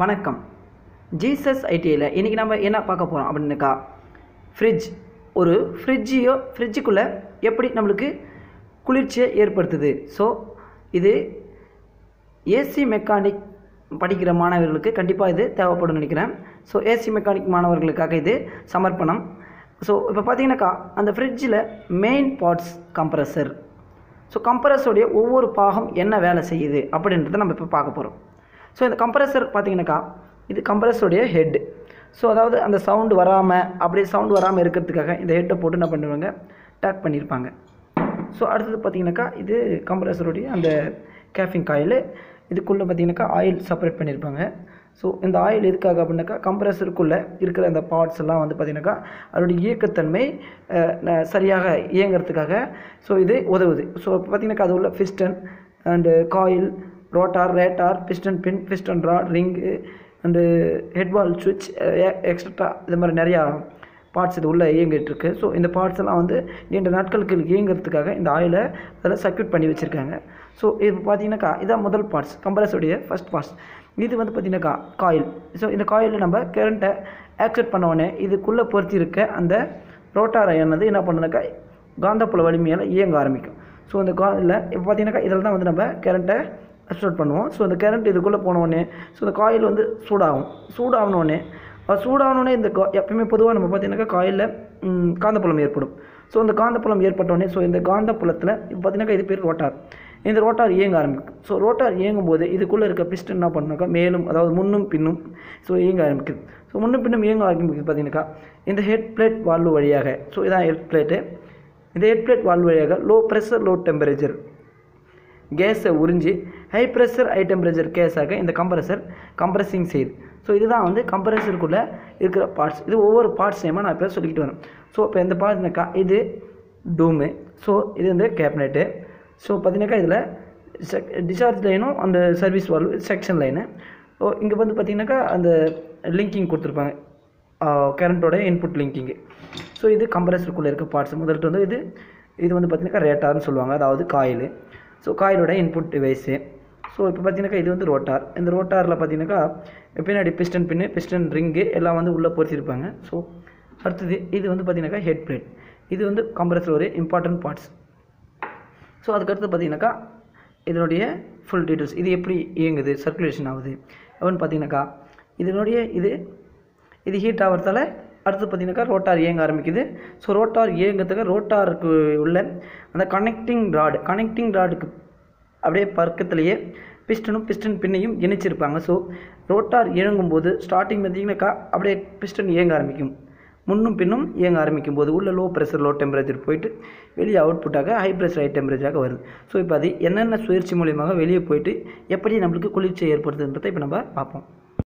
வணக்கம். ஜீசஸ் ஐடிஐயில் இன்றைக்கி நம்ம என்ன பார்க்க போகிறோம் அப்படின்னாக்கா? ஃப்ரிட்ஜ் ஒரு ஃப்ரிட்ஜையோ ஃப்ரிட்ஜுக்குள்ளே எப்படி நம்மளுக்கு குளிர்ச்சியை ஏற்படுத்துது? ஸோ இது ஏசி மெக்கானிக் படிக்கிற மாணவர்களுக்கு கண்டிப்பாக இது தேவைப்படும் நினைக்கிறேன். ஸோ ஏசி மெக்கானிக் மாணவர்களுக்காக இது சமர்ப்பணம். ஸோ இப்போ பார்த்தீங்கன்னாக்கா அந்த ஃப்ரிட்ஜில் மெயின் பார்ட்ஸ் கம்ப்ரஸர் ஸோ கம்ப்ரஸருடைய ஒவ்வொரு பாகம் என்ன வேலை செய்யுது அப்படின்றத நம்ம இப்போ பார்க்க போகிறோம் ஸோ இந்த கம்ப்ரஸர் பார்த்தீங்கன்னாக்கா இது கம்ப்ரஸருடைய ஹெட் ஸோ அதாவது அந்த சவுண்டு வராமல் அப்படியே சவுண்டு வராமல் இருக்கிறதுக்காக இந்த ஹெட்டை போட்டு என்ன பண்ணுவாங்க? டேக் பண்ணியிருப்பாங்க ஸோ அடுத்தது பார்த்திங்கனாக்கா இது கம்ப்ரஸருடைய அந்த கேஃபிங் காயில் இதுக்குள்ளே பார்த்திங்கனாக்கா ஆயில் செப்பரேட் பண்ணியிருப்பாங்க ஸோ இந்த ஆயில் எதுக்காக அப்படின்னாக்கா கம்ப்ரஸருக்குள்ளே இருக்கிற அந்த பார்ட்ஸ் எல்லாம் வந்து பார்த்தீங்கன்னாக்கா அதனுடைய இயக்கத்தன்மை சரியாக இயங்கிறதுக்காக ஸோ இது உதவுது. ஸோ பார்த்திங்கனாக்கா பார்த்தீங்கன்னாக்கா அது உள்ள piston and coil rotor stator piston pin piston rod ring and head valve சுவிட்ச் எக்ஸட்ரா இது மாதிரி நிறையா பார்ட்ஸ் இது உள்ளே இயங்கிட்டுருக்கு ஸோ இந்த பார்ட்ஸ் எல்லாம் வந்து நீண்ட நாட்களுக்கு இயங்குறதுக்காக இந்த ஆயிலை அதில் சர்க்யூட் பண்ணி வச்சுருக்காங்க. ஸோ இது பார்த்தீங்கன்னாக்கா இதான் முதல் பார்ட்ஸ் கம்ப்ரஸருடைய ஃபஸ்ட் பார்ட்ஸ் இது வந்து பார்த்தீங்கன்னாக்கா காயில் ஸோ இந்த காயிலில் நம்ம கரண்ட்டை ஆக்செப்ட் பண்ண உடனே இதுக்குள்ளே பொருத்தி இருக்க அந்த ரோட்டார் அயனது என்ன பண்ணுனாக்கா காந்தப்புல வலிமையால் இயங்க ஆரம்பிக்கும். ஸோ இந்த காயில் இப்போ பார்த்தீங்கன்னாக்கா இதில் தான் வந்து நம்ம கரண்ட்டை ஸ்டார்ட் பண்ணுவோம். ஸோ அந்த கரண்ட் இதுக்குள்ளே போனோடனே ஸோ அந்த காயில் வந்து சூடாகும். சூடாகன உடனே சூடானோடனே இந்த கா- எப்பயுமே பொதுவாக நம்ம பார்த்தீங்கன்னாக்கா காயிலில் காந்தப்புலம் ஏற்படும். ஸோ அந்த காந்தப்புலம் ஏற்பட்டோடனே ஸோ இந்த காந்தப்புலத்தில் இப்போ பார்த்தீங்கன்னாக்கா இது பேர் ரோட்டார் இந்த ரோட்டார் இயங்க ஆரம்பிக்கும். ஸோ ரோட்டார் இயங்கும் போது இதுக்குள்ளே இருக்க பிஸ்டன் என்ன பண்ணாக்கா மேலும் அதாவது முன்னும் பின்னும் ஸோ இயங்க ஆரம்பிக்குது. ஸோ முன்னும் பின்னும் இயங்க ஆரம்பிக்குது பார்த்தீங்கன்னாக்கா இந்த ஹெட் பிளேட் வால்வு வழியாக ஸோ இதான் ஹெட் பிளேட்டு இந்த ஹெட் பிளேட் வால்வு வழியாக லோ ப்ரெஷர் லோ டெம்பரேச்சர் கேஸை உறிஞ்சி ஹை ப்ரெஷர் ஹை டெம்பரேச்சர் கேஸாக இந்த கம்ப்ரஸர் கம்ப்ரஸிங் செய்யுது. ஸோ இதுதான் வந்து கம்ப்ரஸருக்குள்ளே இருக்கிற பார்ட்ஸ் இது ஒவ்வொரு பார்ட்ஸ் நேமாக நான் இப்போ சொல்லிக்கிட்டு வரேன். ஸோ இப்போ இந்த பார்ட்ஸ்னாக்கா இது டூமு ஸோ இது வந்து கேபினெட்டு ஸோ பார்த்தீங்கன்னாக்கா இதில் செக் டிஸ்சார்ஜ் லைனும் அந்த service valve section line so இங்கே வந்து பார்த்தீங்கன்னாக்கா அந்த லிங்கிங் கொடுத்துருப்பாங்க. கரண்ட்டோட இன்புட் லிங்கிங்கு ஸோ இது கம்ப்ரஸருக்குள்ளே இருக்க பார்ட்ஸ் முதல்ட்டு வந்து இது இது வந்து பார்த்தீங்கன்னாக்கா ரேட்டார்னு சொல்லுவாங்க. அதாவது காயில் ஸோ காயிலோட இன்புட் டிவைஸு ஸோ இப்போ பார்த்தீங்கன்னாக்கா இது வந்து ரோட்டார் இந்த ரோட்டாரில் பார்த்தீங்கன்னாக்கா பின்னாடி பிஸ்டன் பின்னு பிஸ்டன் ரிங்கு எல்லாம் வந்து உள்ளே பொறிச்சிருப்பாங்க ஸோ அடுத்தது இது வந்து பார்த்தீங்கன்னாக்கா ஹெட் பிளேட் இது வந்து கம்ப்ரஸர் ஒரு இம்பார்ட்டன்ட் பார்ட்ஸ் ஸோ அதுக்கடுத்து பார்த்தீங்கன்னாக்கா இதனுடைய ஃபுல் டீட்டெயில்ஸ் இது எப்படி இயங்குது? சர்க்குலேஷன் ஆகுது. அப்படின்னு பார்த்தீங்கன்னாக்கா இதனுடைய இது இது ஹீட் ஆகிறதால அடுத்து பார்த்தீங்கன்னாக்கா ரோட்டார் இயங்க ஆரம்பிக்குது. ஸோ ரோட்டார் இயங்கிறதுக்கு ரோட்டாருக்கு உள்ள அந்த கனெக்டிங் ராடு கனெக்டிங் ராடுக்கு அப்படியே பக்கத்துலேயே பிஸ்டனும் பிஸ்டன் பின்னையும் இணைச்சிருப்பாங்க. ஸோ ரோட்டார் இயங்கும்போது ஸ்டார்டிங் பார்த்தீங்கன்னாக்கா அப்படியே பிஸ்டன் இயங்க ஆரம்பிக்கும். முன்னும் பின்னும் இயங்க ஆரம்பிக்கும் போது உள்ள லோ ப்ரெஷர் லோ டெம்பரேச்சர் போயிட்டு வெளியே அவுட்புட்டாக ஹை ப்ரெஷர் ஹை டெம்பரேச்சராக வருது. ஸோ இப்போ அது என்னென்ன சுயற்சி மூலியமாக வெளியே போயிட்டு எப்படி நம்மளுக்கு குளிர்ச்சியை ஏற்படுத்துன்றதை இப்போ நம்ம பார்ப்போம்.